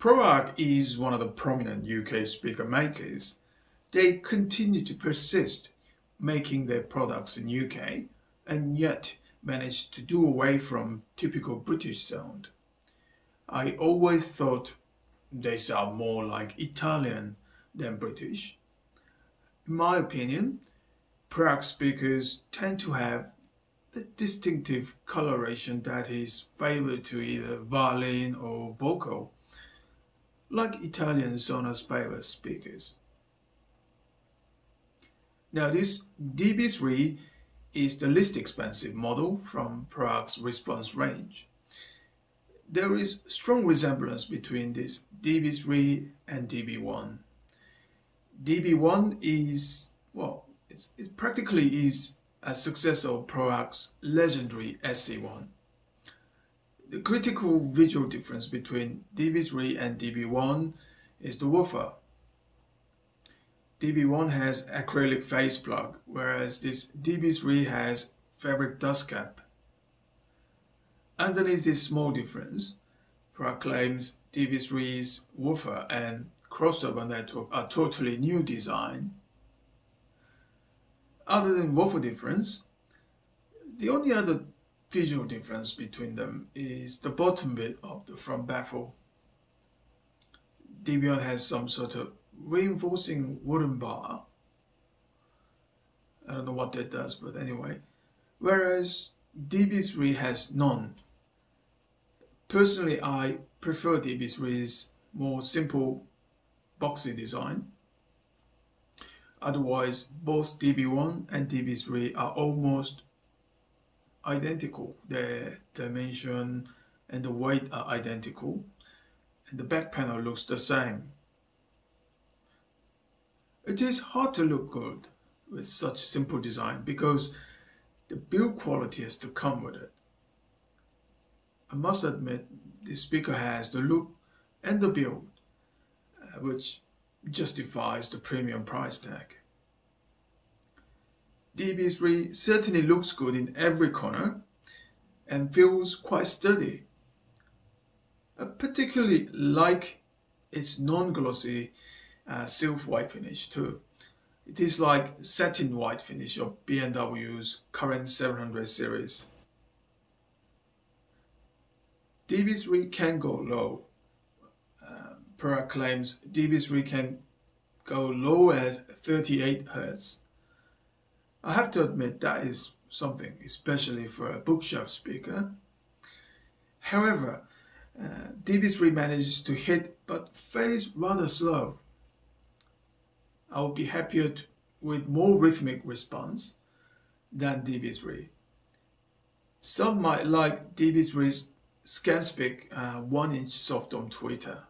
ProAc is one of the prominent UK speaker makers. They continue to persist making their products in UK and yet manage to do away from typical British sound. I always thought they sound more like Italian than British. In my opinion, ProAc speakers tend to have the distinctive coloration that is favored to either violin or vocal, like Italian Sonus faber speakers. Now this DB3 is the least expensive model from ProAc's response range. There is strong resemblance between this DB3 and DB1. DB1 is, well, it practically is a successor of ProAc's legendary SC1. The critical visual difference between DB3 and DB1 is the woofer. DB1 has acrylic phase plug, whereas this DB3 has fabric dust cap. Underneath this small difference, ProAc claims DB3's woofer and crossover network are totally new design. Other than woofer difference, the only other visual difference between them is the bottom bit of the front baffle. DB1 has some sort of reinforcing wooden bar. I don't know what that does, but anyway. Whereas DB3 has none. Personally, I prefer DB3's more simple boxy design. Otherwise, both DB1 and DB3 are almost identical. The dimension and the weight are identical, and the back panel looks the same. It is hard to look good with such simple design because the build quality has to come with it. I must admit, the speaker has the look and the build, uh, which justifies the premium price tag. DB3 certainly looks good in every corner and feels quite sturdy. I particularly like its non-glossy uh, silk white finish too. It is like satin white finish of B&W's current 700 series. DB3 can go low. Uh, ProAc claims DB3 can go low as 38 Hz. I have to admit that is something, especially for a bookshelf speaker. However, uh, DB3 manages to hit but fades rather slow. I would be happier with more rhythmic response than DB3. Some might like DB3's ScanSpeak uh, 1-inch soft on tweeter.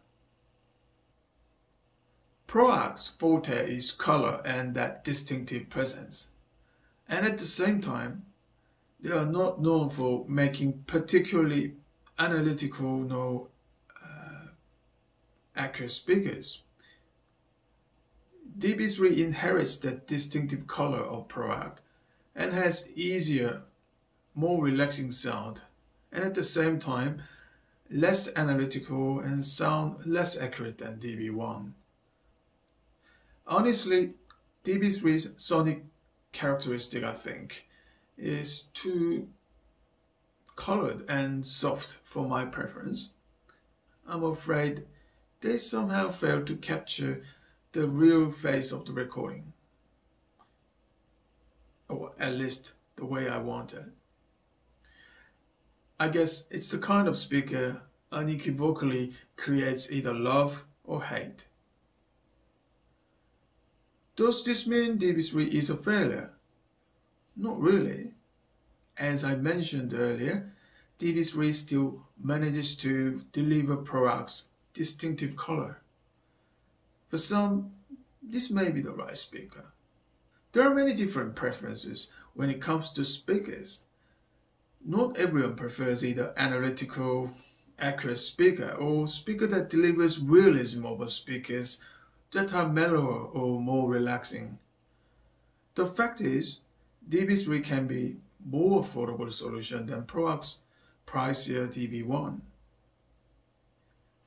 ProAc's forte is color and that distinctive presence. And at the same time, they are not known for making particularly analytical nor uh, accurate speakers. DB3 inherits that distinctive color of ProAc and has easier, more relaxing sound and at the same time less analytical and sound less accurate than DB1. Honestly, DB3's sonic characteristic, I think, is too colored and soft for my preference. I'm afraid they somehow failed to capture the real face of the recording. Or at least the way I wanted. I guess it's the kind of speaker unequivocally creates either love or hate. Does this mean DB3 is a failure? Not really. As I mentioned earlier, DB3 still manages to deliver ProAc's distinctive color. For some, this may be the right speaker. There are many different preferences when it comes to speakers. Not everyone prefers either analytical, accurate speaker or speaker that delivers realism over speakers that are mellower or more relaxing. The fact is, DB3 can be more affordable solution than ProAc's pricier DB1.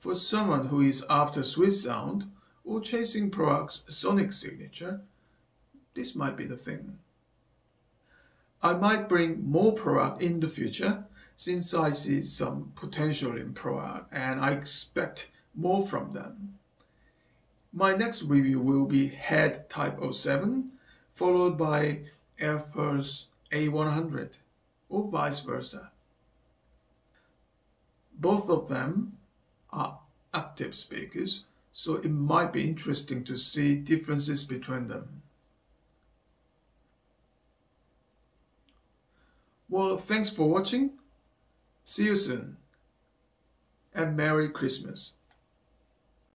For someone who is after sweet sound or chasing Proac's sonic signature, this might be the thing. I might bring more Proac in the future since I see some potential in Proac and I expect more from them. My next review will be Head Type 07 followed by AirPulse A100 or vice versa. Both of them are active speakers, so it might be interesting to see differences between them. Well, thanks for watching. See you soon. And Merry Christmas.